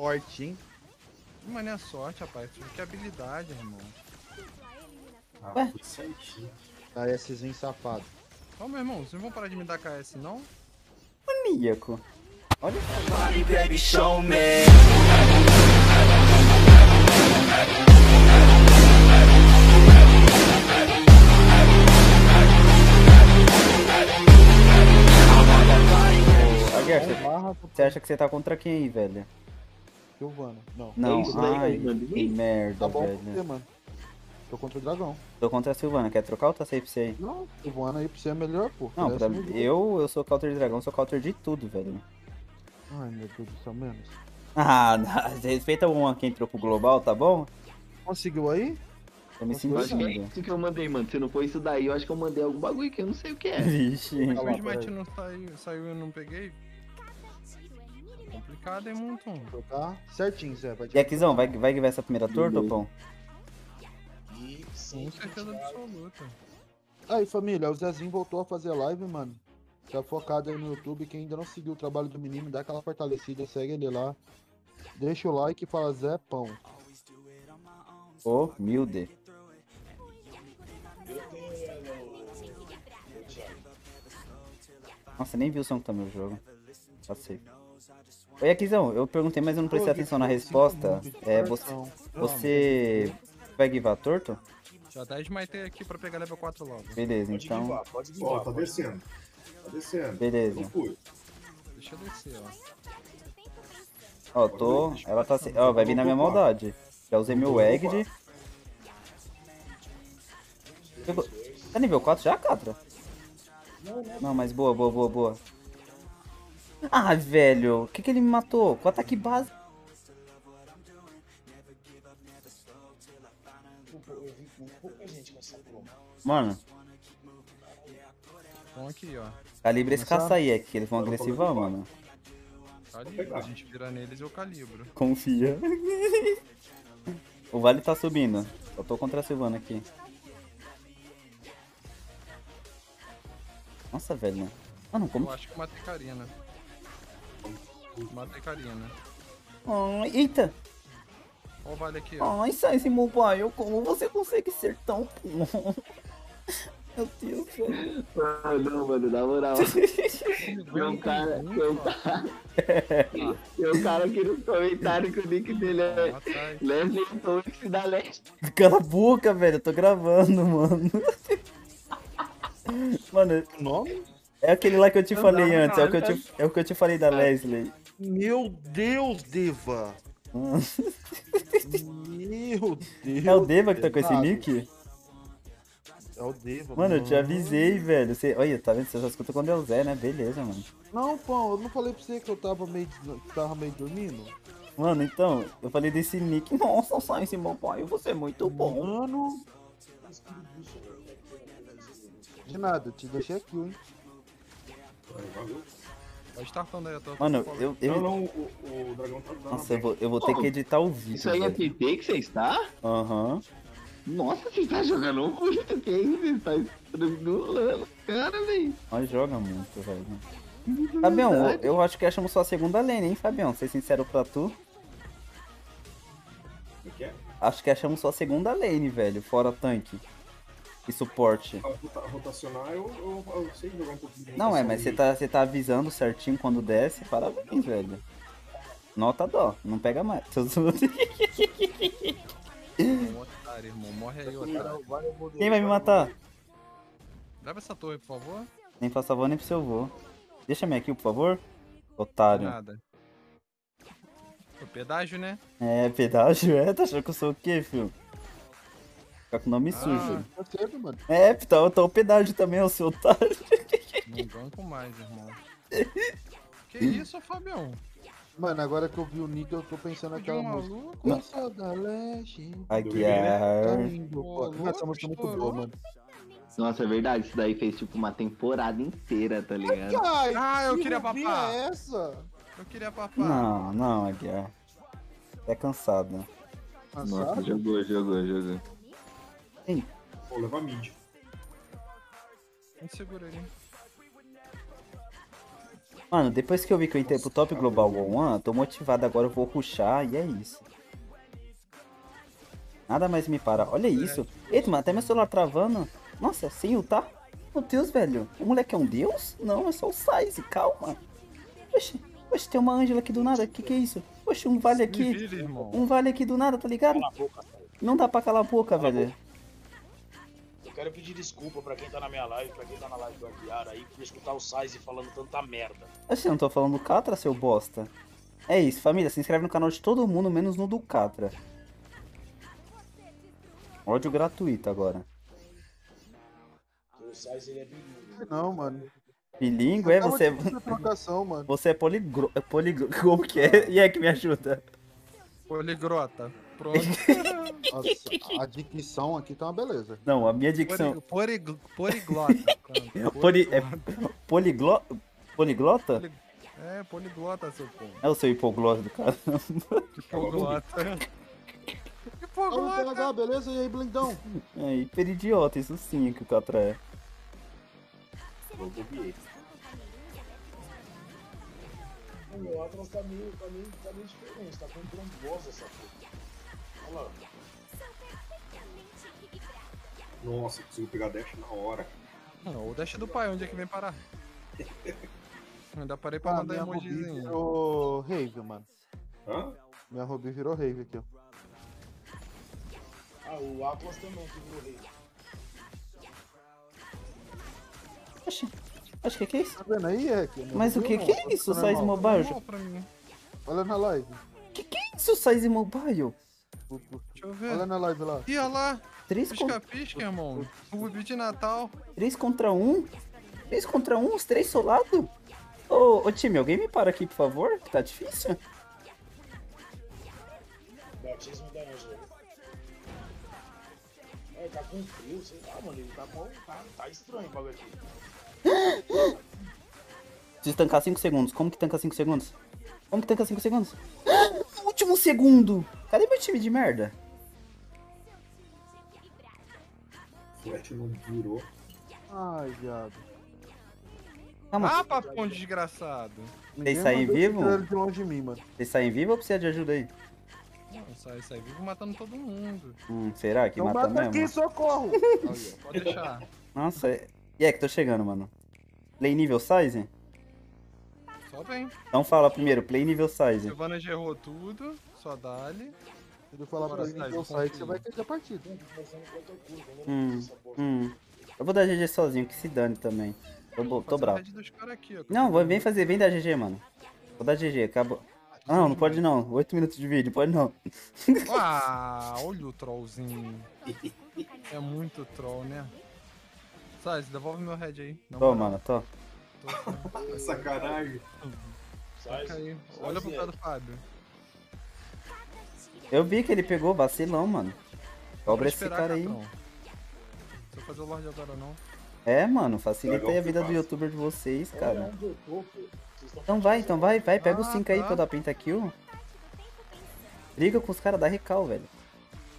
Sorte, hein? Mas não é sorte, rapaz. Aqui é habilidade, irmão. Ah, Ué? foi certinho. KSzinho safado. Ô, meu irmão, vocês não vão parar de me dar KS, não? Maníaco. Olha Body, baby, show me. Você acha que você tá contra quem aí, velho? Silvana. Não. Não, isso daí, ai, que merda, Tá bom velho. você, mano. Tô contra o dragão. Tô contra a Silvana, quer trocar ou tá safe pra você aí? Não, Silvana aí pra você é melhor, pô. Não, pra melhor. eu, eu sou counter de dragão, sou counter de tudo, velho. Ai, meu Deus do céu, menos. Ah, não, respeita o one que entrou pro global, tá bom? Conseguiu aí? Tô me Eu acho que é isso que eu mandei, mano. Se não for isso daí, eu acho que eu mandei algum bagulho que eu não sei o que é. Vixe. O Smite não saiu, saiu e eu não peguei? Complicado, hein, Montum? Tá certinho, Zé. Vai Jackzão, vai, vai que vai essa primeira tour, Topão? E Com sim, certeza absoluta. Aí, família, o Zezinho voltou a fazer live, mano. Tá focado aí no YouTube. Quem ainda não seguiu o trabalho do menino, dá aquela fortalecida, segue ele lá. Deixa o like e fala Zé Pão. Ô, no Thiago. Nossa, nem viu o som que tá no jogo. Passei. Oi, Aquizão, eu perguntei, mas eu não prestei atenção na resposta. É, você, você vai guivar torto? Já até smitei aqui pra pegar level 4 logo. Beleza, Pode então. guivar, pode guivar. Ó, tá descendo. Tá descendo. Beleza. Fui. Deixa eu descer, ó. Ó, tô. Ela tá. Ó, vai vir na minha maldade. Já usei meu Egg. Pegou- Tá nível 4 já, Catra? Não, mas boa, boa, boa, boa. Ah, velho. O que que ele me matou? Com ataque base. Mano, Então aqui, ó. calibra esse caça aí, é que eles vão agressivão, mano. Calibro. A gente vira neles e eu calibro. Confia. o vale tá subindo. Eu tô contra a Silvana aqui. Nossa, velho. Mano, como. Eu acho que eu matei Karina. Matei Karina. Ai, eita! Ó o vale aqui, ó. Ai, sai esse mobile, como você consegue ser tão bom? Meu Deus, velho. Ah, não, mano, na moral. Tem um cara, tem um cara, um cara aqui no comentário que o nick dele é Atrás. Leslie Tonix da Leste. Cala a boca, velho. Eu tô gravando, mano. Mano, O nome? É aquele lá que eu te falei antes. É o que eu te, é o que eu te falei da Leslie. Meu Deus, Deva! Meu Deus! É o Deva que tá com esse nick? É o Deva. Mano, eu te avisei, velho. Você... Olha, tá vendo? Você só escuta quando é o Zé, né? Beleza, mano. Não, pão, eu não falei pra você que eu tava meio, que tava meio dormindo? Mano, então, eu falei desse nick. Nossa, sai esse mobile, você é muito bom. Mano. De nada, te deixei aqui, hein? Valeu. Startando aí, eu tô. Mano, tô eu. Não, eu... não, o, o dragão tá dando. Nossa, eu vou, eu vou ter que editar o vídeo. Isso aí é velho. PT que você está? Aham. Nossa, você tá jogando muito, que isso? Você tá estrangulando, cara, velho. Nós joga muito, velho. Fabião, eu, eu acho que achamos só a segunda lane, hein, Fabião? Ser sincero pra tu. O que é? Acho que achamos só a segunda lane, velho. Fora tanque. E suporte. Rotacionar, eu, eu, eu sei jogar um pouquinho de Não, é, mas você tá, você tá avisando certinho quando desce. Parabéns, velho. Nota dó, não pega mais. Tô zoando. Um otário, irmão. Morre aí, otário. Quem vai me matar? Leva essa torre, por favor. Nem faço favor, nem pro seu vô. Deixa minha aqui, por favor. Otário. Nada. O pedágio, né? É, pedágio, é? Tá achando que eu sou o quê, filho? Fica com o nome Ah. sujo. Tá mano. É, tá, tá o pedágio também, ô seu otário. Não banco mais, irmão. Que isso, Fabião? Mano, agora que eu vi o Nick, eu tô pensando naquela um música. maluco? Nossa, da leste. Tá Aguiar. lindo, pô. Ô, Essa música é muito boa, mano. Nossa, é verdade, isso daí fez tipo uma temporada inteira, tá ligado? Ai, Ah, eu que queria papar. é essa? Eu queria papar. Não, não, Aguiar. É cansado. Nossa, Cansado? jogou, jogou, Vou levar mid. Segura ali. Mano, depois que eu vi que eu entrei pro Top Global One, tô motivado agora, eu vou rushar e é isso. Nada mais me para. Olha isso. Eita, mano, até meu celular travando. Nossa, sem ultar? Meu Deus, velho. O moleque é um deus? Não, é só o size, calma. Oxe, oxe, tem uma Ângela aqui do nada. Que que é isso? Oxe, um vale aqui. Um vale aqui do nada, tá ligado? Não dá pra calar a boca, velho. Eu quero pedir desculpa pra quem tá na minha live, pra quem tá na live do Aguiar aí, por escutar o Size falando tanta merda. Oxe, eu não tô falando do Catra, seu bosta. É isso, família. Se inscreve no canal de todo mundo, menos no do Catra. Ódio gratuito agora. O Size ele é bilíngue. Não, mano. Bilíngue, é? Você, mano. você é poligro... é poligro... Como que é? E é que me ajuda? Poligrota. Pronto. Nossa, a dicção aqui tá uma beleza. Não, a minha dicção... Pori- porig- Poliglota. Pronto. Poli... É Poliglota. poliglo... Poliglota? É, poliglota, seu pô. É o seu hipoglose do cara. Hipoglota. Hipoglota. PH, beleza? E aí, blindão? É hiperidiota, isso sim que o Catra é. O meu Atlas tá meio, tá meio, tá meio diferente, tá com trombose essa porra. Lá. Nossa, consigo pegar dash na hora. Não, o dash do pai, onde é que vem parar? Ainda parei pra Ah, mandar emojizinho. virou Rave, mano. Hã? Minha Ruby virou Rave aqui, ó. Ah, o Atlas também que virou rei. Oxi, acho que que é isso? Tá vendo aí, é? que Mas o que que tá é isso, ficando Size. Mobile? Olha na live. Que que é isso, Size Mobile? Deixa eu ver. Olha na live lá. Ih, olha lá. 3 contra, Pisca-pisca, irmão. Rubi de Natal. 3 contra 1? 3 contra 1, os 3 solados? Ô, ô time, alguém me para aqui, por favor? Que tá difícil. Batismo da Ângela. É, ele tá com frio, sei lá, mano. Ele tá com. Tá, tá estranho o bagulho aqui. Preciso tancar 5 segundos. Como que tanca 5 segundos? Como que tanca 5 segundos? Último segundo! Cadê meu time de merda? Flash não virou. Ai, viado. Ah, papão desgraçado. Ninguém saem vivo? de longe de mim, mano. vocês saem vivo ou precisa de ajuda aí? Não, sai, sai vivo matando todo mundo. Hum, será que Então mata mata mesmo? aqui, socorro! Pode deixar. Nossa, é... e é que tô chegando, mano. Play nível size? Só vem. Então fala primeiro, play nível size. Silvana já errou tudo. Só dá-lhe. Se ele falar pra Size, que eu saio, você vai perder a partida. Não Hum, hum. Eu vou dar GG sozinho, que se dane também. Tô, tô o bravo. aqui, ó. Não, vai- vem fazer, vem dar GG, mano. Vou dar GG, acabou. Não, não pode não. 8 minutos de vídeo, pode não. Ah, olha o trollzinho. É muito troll, né? Sai, devolve meu head aí. Não, Tô, mano, tô. Sacanagem. Sai, Olha pro pé do Fábio. Eu vi que ele pegou vacilão, mano. Cobra esse cara aí. Catrão. Se eu fazer o Lorde agora não. É, mano, facilita aí a vida do youtuber de vocês, cara. estão Então vai, então vai, vai, pega os Ah, 5 aí pra eu dar pentakill. Briga com os caras da recal, velho.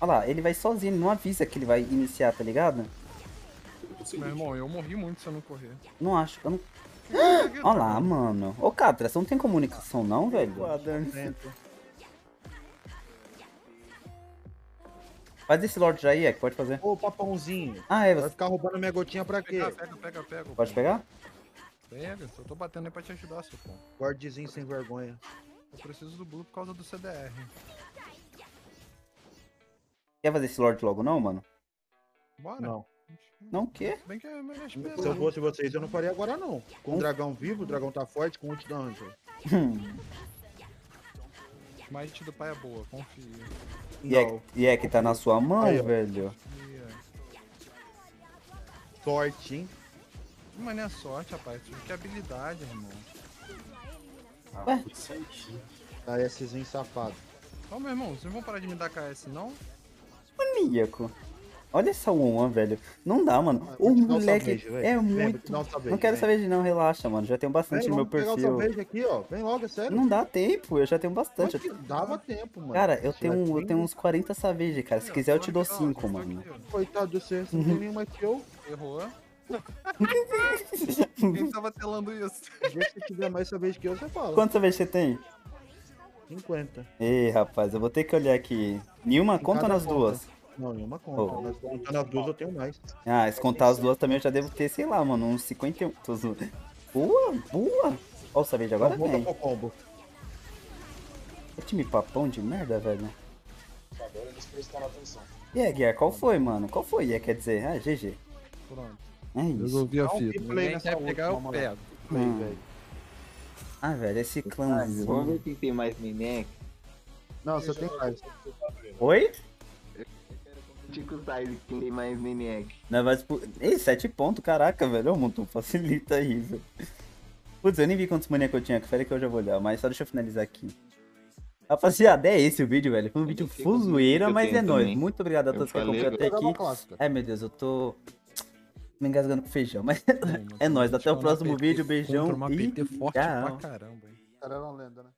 Olha lá, ele vai sozinho, não avisa que ele vai iniciar, tá ligado? Tô Meu irmão, eu morri muito se eu não correr. Não acho, eu não... Olha lá, mano. Ô, Catra, você não tem comunicação não, velho? Faz esse Lorde já aí, é que pode fazer. Ô, papãozinho. Ah, é, Vai você ficar roubando minha gotinha pra quê? Pega, pega, pega, pega. pode pegar? Pega, eu tô batendo aí pra te ajudar, seu pô. Guardezinho sem vergonha. Eu preciso do Blue por causa do CDR. Quer fazer esse Lorde logo não, mano? Bora. Não. Não, o quê? Bem que é melhor Se eu fosse vocês, eu não faria agora, não. Com o dragão vivo, o dragão tá forte, com o ult da Ângela. Smite do pai é boa, confia. E é, Não. e é que tá na sua mão, Aí, velho. Confia. Sorte, hein? Mas não é sorte, rapaz. Tudo que é habilidade, irmão. Ah, foi certinho. Tá Szinho safado. Ó, meu irmão, vocês vão parar de me dar KS, não? Maníaco. Olha essa one, velho. Não dá, mano. Ah, O moleque velho. é Vem, muito. salvejo, Não quero vem. saber de não, relaxa, mano. Já tenho bastante Vem, no meu perfil. aqui, ó. Vem logo, é sério. Não dá tempo, eu já tenho bastante. Mas que dava tempo, mano. Cara, eu tenho, um- eu tenho uns 40 savage, cara. Se quiser eu te dou aqui, ó, 5, tô mano. Coitado de você, você não tem nem eu. Errou. Quem tava telando isso? Se tiver mais vez que eu, você fala. Quantas vezes você tem? 50. Ei, rapaz, eu vou ter que olhar aqui. Nenhuma conta nas conta. duas? Não, nenhuma conta. Oh. Mas contando as duas eu tenho mais. Ah, se contar as duas também eu já devo ter, sei lá, mano, uns 51. Tô zoando. Boa, boa. Ó, o Savage agora Volta vem. pro combo. Que time papão de merda, velho. Agora eles prestaram atenção. E aí, Guiar, qual foi, mano? Qual foi? É, quer dizer, ah, GG. Pronto. É isso. Resolvi a fita. Ninguém nessa quer pegar, eu pego. Play, Hum. velho. Ah, velho, esse Vamos clãzinho. ver quem tem mais Minek. Não, você tem mais. Oi? Tico Size, quem tem mais. Nós vai disputar. Ei, 7 pontos, caraca, velho. Ô, facilita aí, velho. Putz, eu nem vi quantos bonecos eu tinha, que que eu já vou olhar, mas só deixa eu finalizar aqui. Rapaziada, é esse o vídeo, velho. Foi um vídeo eu mas é nóis. Muito obrigado a todos que acompanharam até aqui. Ai, meu Deus, eu tô me engasgando com feijão, mas é nóis. Até o próximo vídeo, beijão uma e PT forte tchau. pra caramba, hein? Cara era uma lenda, né?